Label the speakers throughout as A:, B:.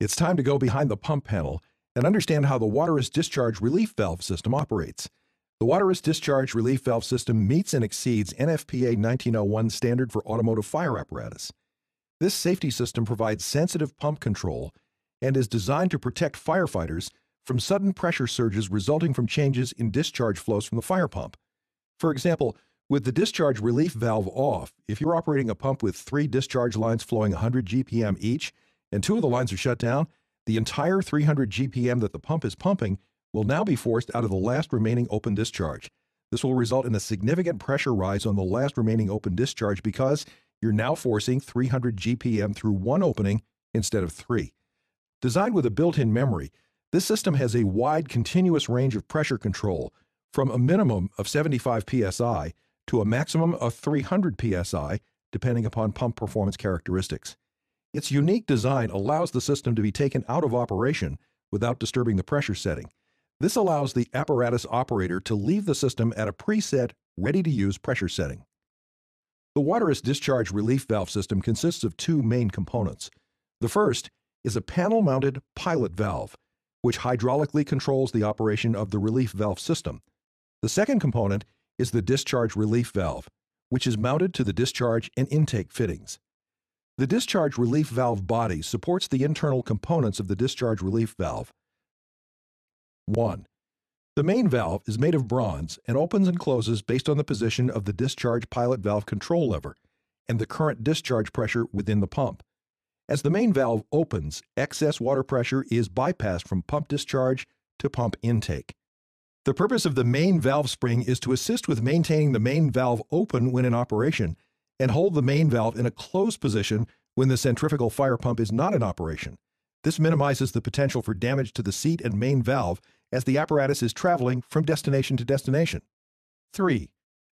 A: It's time to go behind the pump panel and understand how the Waterous discharge relief valve system operates. The Waterous discharge relief valve system meets and exceeds NFPA 1901 standard for automotive fire apparatus. This safety system provides sensitive pump control and is designed to protect firefighters from sudden pressure surges resulting from changes in discharge flows from the fire pump. For example, with the discharge relief valve off, if you're operating a pump with three discharge lines flowing 100 GPM each, and two of the lines are shut down, the entire 300 GPM that the pump is pumping will now be forced out of the last remaining open discharge. This will result in a significant pressure rise on the last remaining open discharge because you're now forcing 300 GPM through one opening instead of three. Designed with a built-in memory, this system has a wide continuous range of pressure control from a minimum of 75 psi to a maximum of 300 psi depending upon pump performance characteristics. Its unique design allows the system to be taken out of operation without disturbing the pressure setting. This allows the apparatus operator to leave the system at a preset, ready-to-use pressure setting. The Waterous discharge relief valve system consists of two main components. The first is a panel-mounted pilot valve, which hydraulically controls the operation of the relief valve system. The second component is the discharge relief valve, which is mounted to the discharge and intake fittings. The discharge relief valve body supports the internal components of the discharge relief valve. 1. The main valve is made of bronze and opens and closes based on the position of the discharge pilot valve control lever and the current discharge pressure within the pump. As the main valve opens, excess water pressure is bypassed from pump discharge to pump intake. The purpose of the main valve spring is to assist with maintaining the main valve open when in operation and hold the main valve in a closed position when the centrifugal fire pump is not in operation. This minimizes the potential for damage to the seat and main valve as the apparatus is traveling from destination to destination. 3.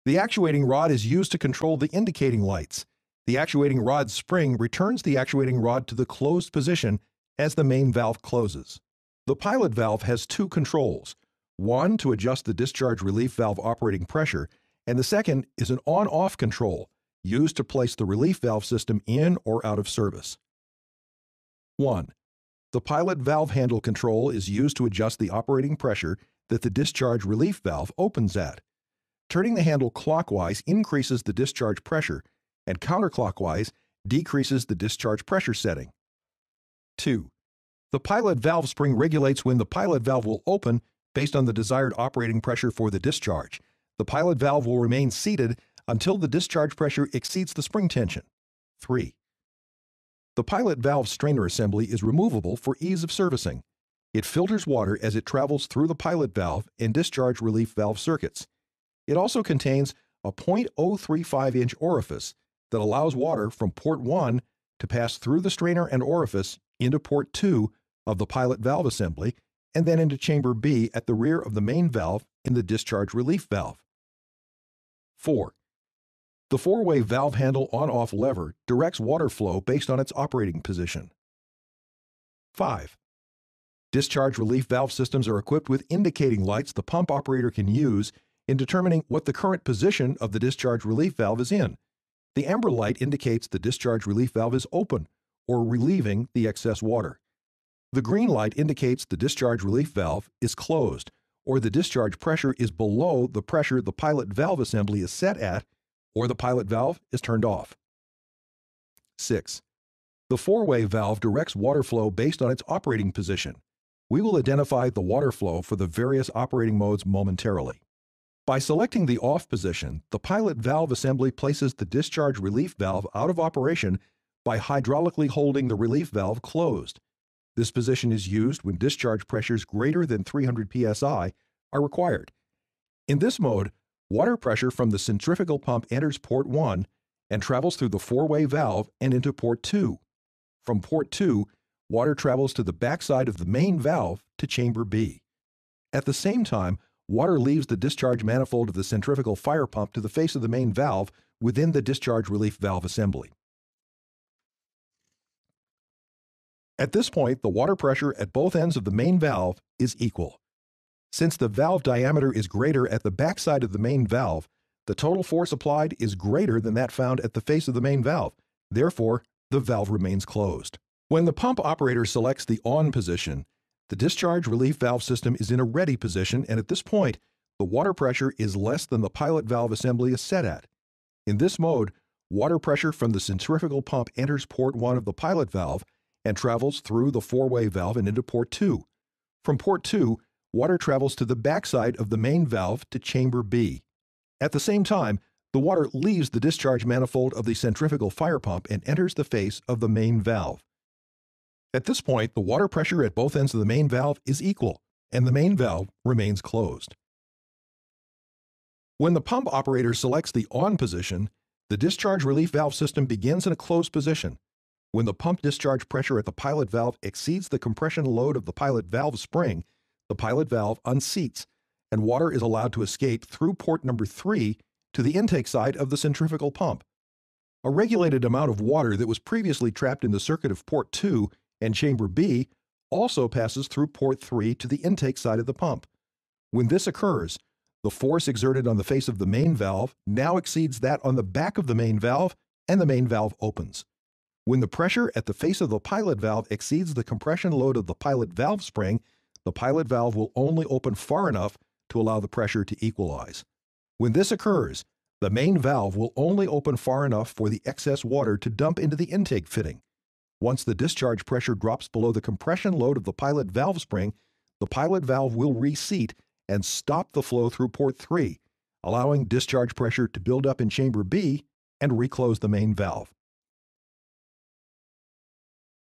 A: The actuating rod is used to control the indicating lights. The actuating rod spring returns the actuating rod to the closed position as the main valve closes. The pilot valve has two controls, one to adjust the discharge relief valve operating pressure, and the second is an on-off control used to place the relief valve system in or out of service. 1. The pilot valve handle control is used to adjust the operating pressure that the discharge relief valve opens at. Turning the handle clockwise increases the discharge pressure and counterclockwise decreases the discharge pressure setting. 2. The pilot valve spring regulates when the pilot valve will open based on the desired operating pressure for the discharge. The pilot valve will remain seated until the discharge pressure exceeds the spring tension. 3. The pilot valve strainer assembly is removable for ease of servicing. It filters water as it travels through the pilot valve and discharge relief valve circuits. It also contains a 0.035 inch orifice that allows water from port 1 to pass through the strainer and orifice into port 2 of the pilot valve assembly and then into chamber B at the rear of the main valve in the discharge relief valve. 4. The four-way valve handle on-off lever directs water flow based on its operating position. 5. Discharge relief valve systems are equipped with indicating lights the pump operator can use in determining what the current position of the discharge relief valve is in. The amber light indicates the discharge relief valve is open or relieving the excess water. The green light indicates the discharge relief valve is closed or the discharge pressure is below the pressure the pilot valve assembly is set at or the pilot valve is turned off. 6. The four-way valve directs water flow based on its operating position. We will identify the water flow for the various operating modes momentarily. By selecting the off position, the pilot valve assembly places the discharge relief valve out of operation by hydraulically holding the relief valve closed. This position is used when discharge pressures greater than 300 psi are required. In this mode, water pressure from the centrifugal pump enters port 1 and travels through the four-way valve and into port 2. From port 2, water travels to the backside of the main valve to chamber B. At the same time, water leaves the discharge manifold of the centrifugal fire pump to the face of the main valve within the discharge relief valve assembly. At this point, the water pressure at both ends of the main valve is equal. Since the valve diameter is greater at the backside of the main valve, the total force applied is greater than that found at the face of the main valve. Therefore, the valve remains closed. When the pump operator selects the on position, the discharge relief valve system is in a ready position, and at this point, the water pressure is less than the pilot valve assembly is set at. In this mode, water pressure from the centrifugal pump enters port 1 of the pilot valve and travels through the four-way valve and into port 2. From port 2, water travels to the backside of the main valve to chamber B. At the same time, the water leaves the discharge manifold of the centrifugal fire pump and enters the face of the main valve. At this point, the water pressure at both ends of the main valve is equal, and the main valve remains closed. When the pump operator selects the on position, the discharge relief valve system begins in a closed position. When the pump discharge pressure at the pilot valve exceeds the compression load of the pilot valve spring, the pilot valve unseats, and water is allowed to escape through port number 3 to the intake side of the centrifugal pump. A regulated amount of water that was previously trapped in the circuit of port 2 and chamber B also passes through port 3 to the intake side of the pump. When this occurs, the force exerted on the face of the main valve now exceeds that on the back of the main valve, and the main valve opens. When the pressure at the face of the pilot valve exceeds the compression load of the pilot valve spring, the pilot valve will only open far enough to allow the pressure to equalize. When this occurs, the main valve will only open far enough for the excess water to dump into the intake fitting. Once the discharge pressure drops below the compression load of the pilot valve spring, the pilot valve will reseat and stop the flow through port 3, allowing discharge pressure to build up in chamber B and reclose the main valve.